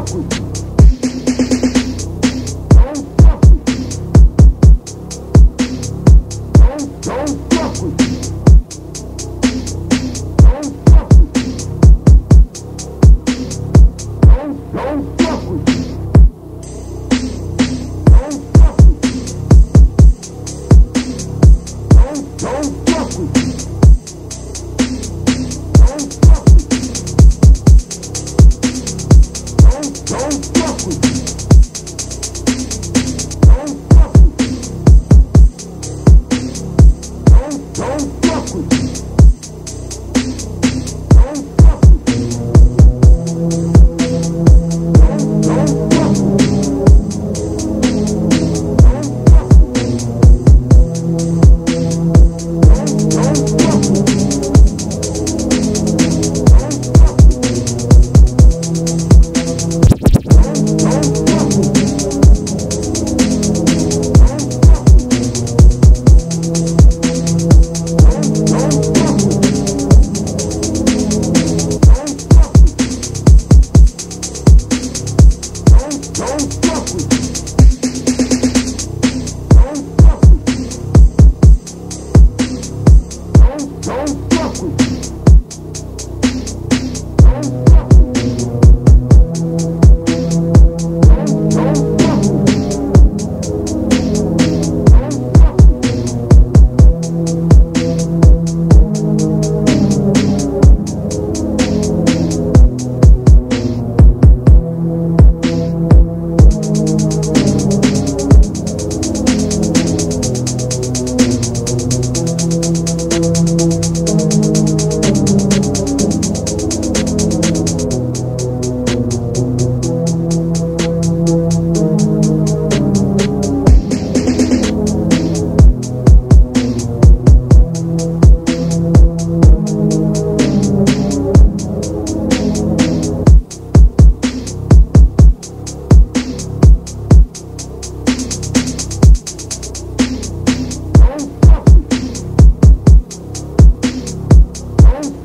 Don't fuck with me. Música